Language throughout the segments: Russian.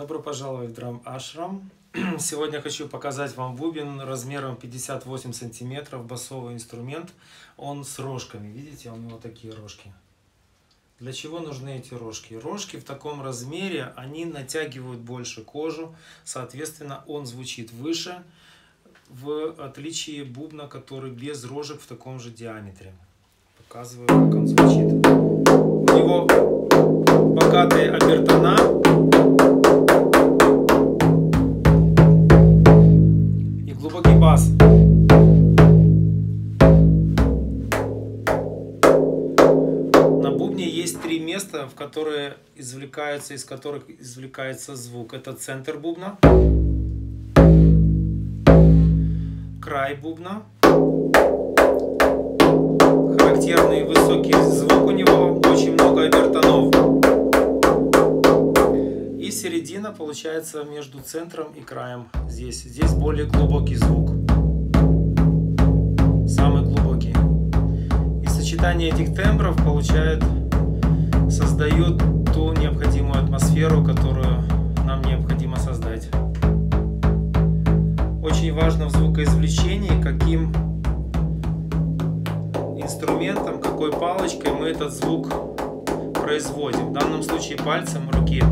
Добро пожаловать в Драм Ашрам. Сегодня хочу показать вам бубен размером 58 сантиметров, басовый инструмент. Он с рожками, видите, у него такие рожки. Для чего нужны эти рожки? Рожки в таком размере, они натягивают больше кожу, соответственно, он звучит выше, в отличие бубна, который без рожек в таком же диаметре. Показываю, как он звучит. У него богатые обертона, глубокий бас. На бубне есть три места, в которые извлекаются, из которых извлекается звук. Это центр бубна, край бубна, характерный высокий звук у него, очень много обертонов. И середина получается между центром и краем. Здесь, здесь более глубокий звук. Самый глубокий. И сочетание этих тембров получает, создает ту необходимую атмосферу, которую нам необходимо создать. Очень важно в звукоизвлечении, каким инструментом, какой палочкой мы этот звук производим. В данном случае пальцем руки.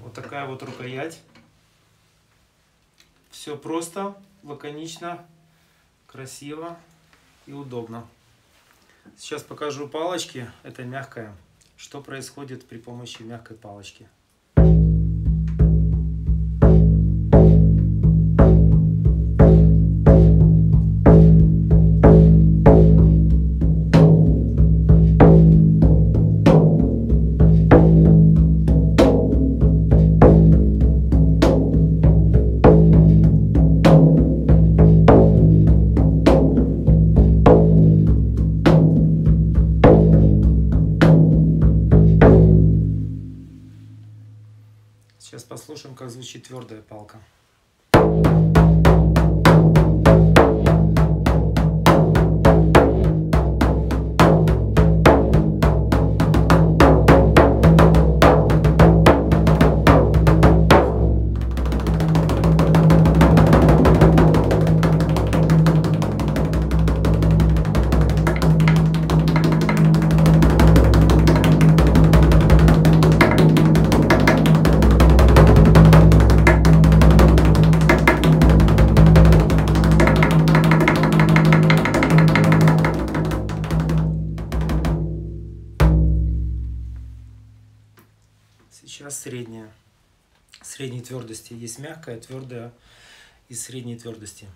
Вот такая вот рукоять. Все просто, лаконично, красиво и удобно. Сейчас покажу палочки. Это мягкая. Что происходит при помощи мягкой палочки. Сейчас послушаем, как звучит твердая палка. Сейчас средняя. Средней твердости. Есть мягкая, твердая и средней твердости.